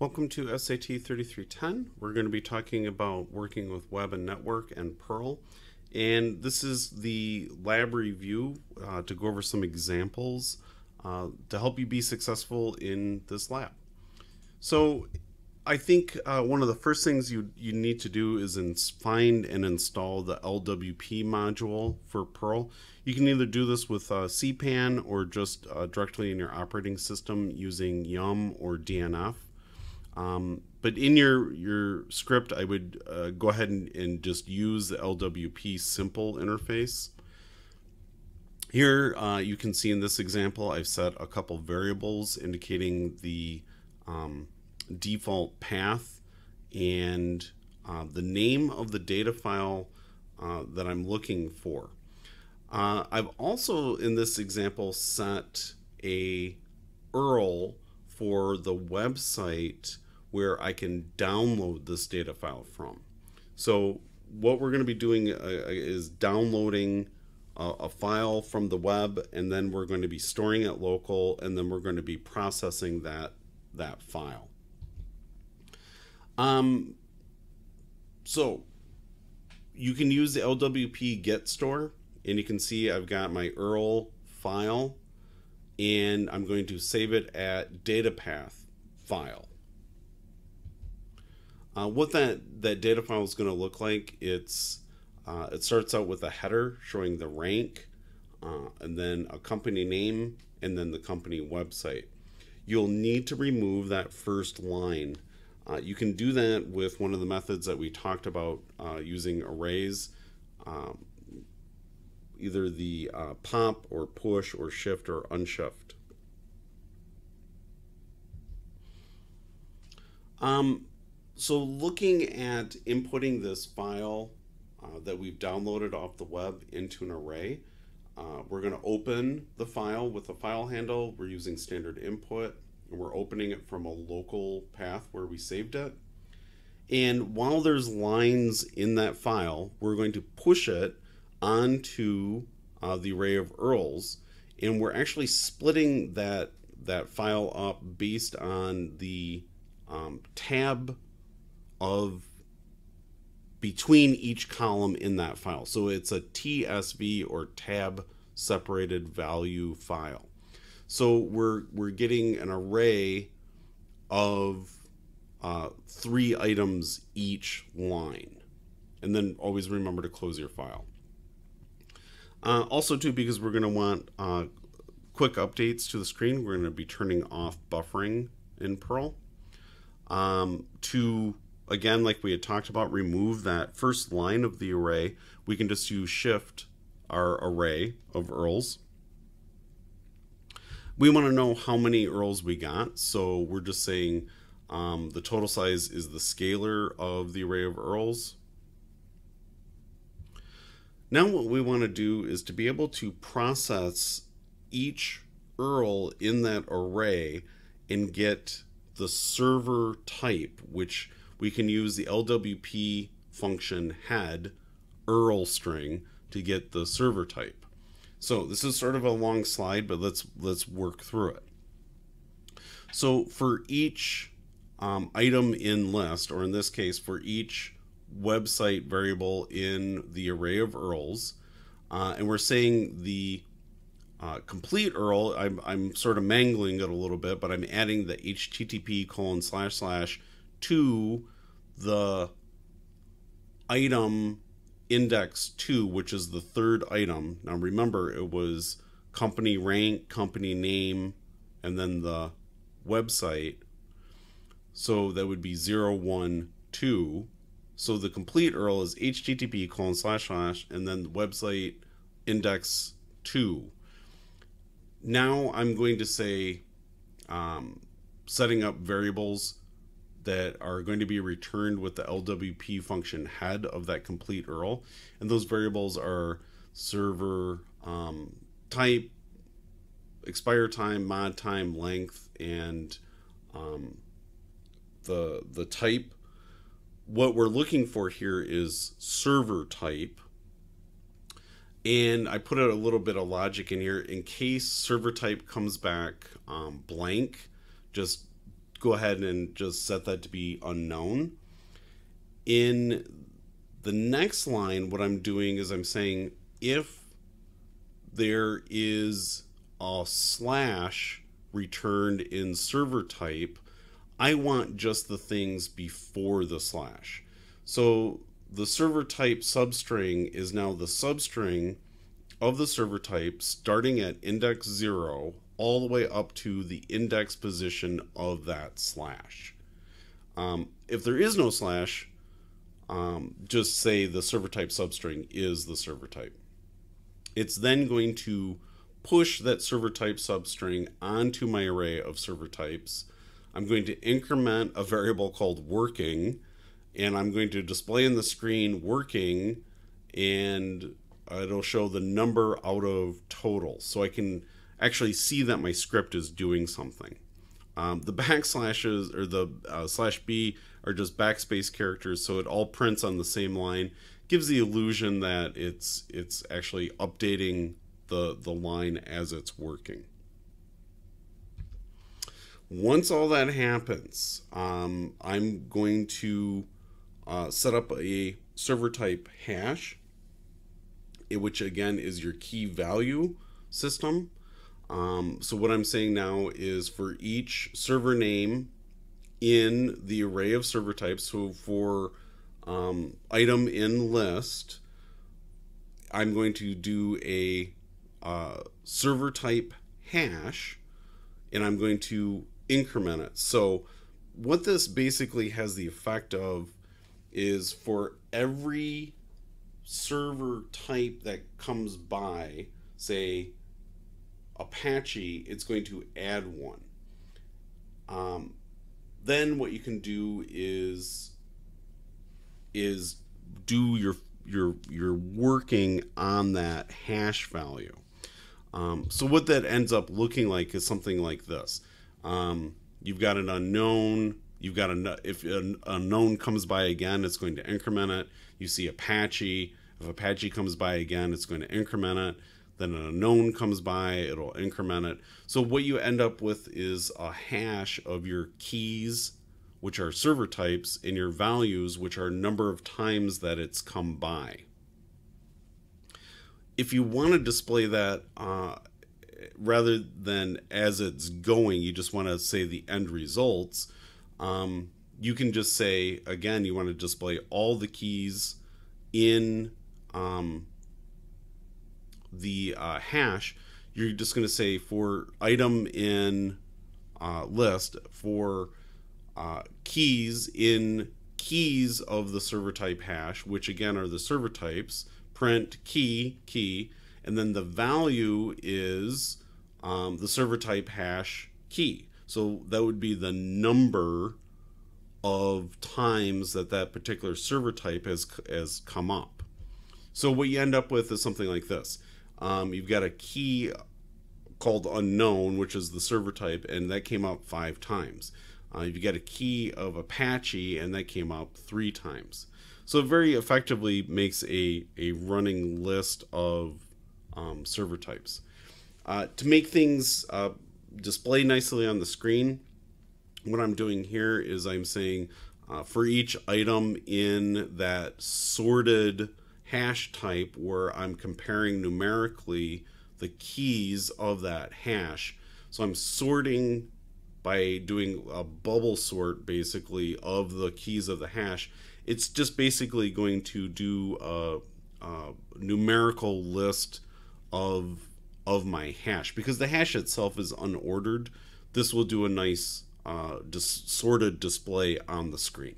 Welcome to SAT 3310. We're going to be talking about working with web and network and Perl. And this is the lab review uh, to go over some examples uh, to help you be successful in this lab. So I think uh, one of the first things you, you need to do is find and install the LWP module for Perl. You can either do this with uh, CPAN or just uh, directly in your operating system using Yum or DNF. Um, but in your your script, I would uh, go ahead and, and, just use the LWP simple interface. Here uh, you can see in this example, I've set a couple variables indicating the um, default path and uh, the name of the data file uh, that I'm looking for. Uh, I've also in this example set a URL for the website where I can download this data file from. So what we're going to be doing uh, is downloading a, a, file from the web and then we're going to be storing it local and then we're going to be processing that that file. Um, so you can use the LWP get store and you can see I've got my URL file and I'm going to save it at data path file. Uh, what that, that data file is going to look like, it's uh, it starts out with a header showing the rank, uh, and then a company name, and then the company website. You'll need to remove that first line. Uh, you can do that with one of the methods that we talked about uh, using arrays, um, either the uh, pop or push or shift or unshift. Um, so looking at inputting this file uh, that we've downloaded off the web into an array, uh, we're going to open the file with a file handle. We're using standard input and we're opening it from a local path where we saved it. And while there's lines in that file, we're going to push it onto uh, the array of URLs and we're actually splitting that that file up based on the um, tab of between each column in that file. So it's a TSV or tab separated value file. So we're we're getting an array of uh, three items each line. And then always remember to close your file. Uh, also too, because we're going to want uh, quick updates to the screen, we're going to be turning off buffering in Perl. Um, to again, like we had talked about, remove that first line of the array, we can just use shift our array of URLs. We want to know how many URLs we got, so we're just saying um, the total size is the scalar of the array of URLs. Now what we want to do is to be able to process each URL in that array and get the server type, which we can use the LWP function head URL string to get the server type. So this is sort of a long slide, but let's let's work through it. So for each um, item in list, or in this case, for each website variable in the array of URLs, uh, and we're saying the uh, complete URL, I'm, I'm sort of mangling it a little bit, but I'm adding the HTTP colon slash slash to the item index 2, which is the third item. Now remember, it was company rank, company name, and then the website. So that would be 012. So the complete URL is http colon slash slash and then the website index 2. Now I'm going to say um, setting up variables that are going to be returned with the LWP function head of that complete URL. And those variables are server um, type, expire time, mod time, length, and um, the, the type. What we're looking for here is server type. And I put a little bit of logic in here in case server type comes back um, blank, just go ahead and just set that to be unknown. In the next line, what I'm doing is I'm saying if there is a slash returned in server type, I want just the things before the slash. So the server type substring is now the substring of the server type starting at index 0 all the way up to the index position of that slash. Um, if there is no slash, um, just say the server type substring is the server type. It's then going to push that server type substring onto my array of server types. I'm going to increment a variable called working and I'm going to display in the screen working and it'll show the number out of total so I can actually see that my script is doing something. Um, the backslashes or the uh, slash b are just backspace characters so it all prints on the same line gives the illusion that it's it's actually updating the the line as it's working once all that happens um, I'm going to uh, set up a server type hash, which again is your key value system. Um, so what I'm saying now is for each server name in the array of server types, so for um, item in list, I'm going to do a uh, server type hash and I'm going to increment it. So what this basically has the effect of is for every server type that comes by, say Apache, it's going to add one. Um, then what you can do is is do your your your working on that hash value. Um, so what that ends up looking like is something like this. Um, you've got an unknown You've got a if a, a known comes by again, it's going to increment it. You see Apache. If Apache comes by again, it's going to increment it. Then an unknown comes by, it'll increment it. So what you end up with is a hash of your keys, which are server types, and your values, which are number of times that it's come by. If you want to display that uh, rather than as it's going, you just want to say the end results um, you can just say again you want to display all the keys in um, the uh, hash you're just going to say for item in uh, list for uh, keys in keys of the server type hash which again are the server types print key key and then the value is um, the server type hash key so that would be the number of times that that particular server type has has come up. So what you end up with is something like this. Um, you've got a key called unknown, which is the server type, and that came up five times. Uh, you get a key of Apache, and that came up three times. So it very effectively makes a, a running list of um, server types. Uh, to make things uh, display nicely on the screen, what I'm doing here is I'm saying uh, for each item in that sorted hash type where I'm comparing numerically the keys of that hash. So I'm sorting by doing a bubble sort basically of the keys of the hash. It's just basically going to do a, a numerical list of of my hash because the hash itself is unordered. This will do a nice uh, dis- sorted display on the screen.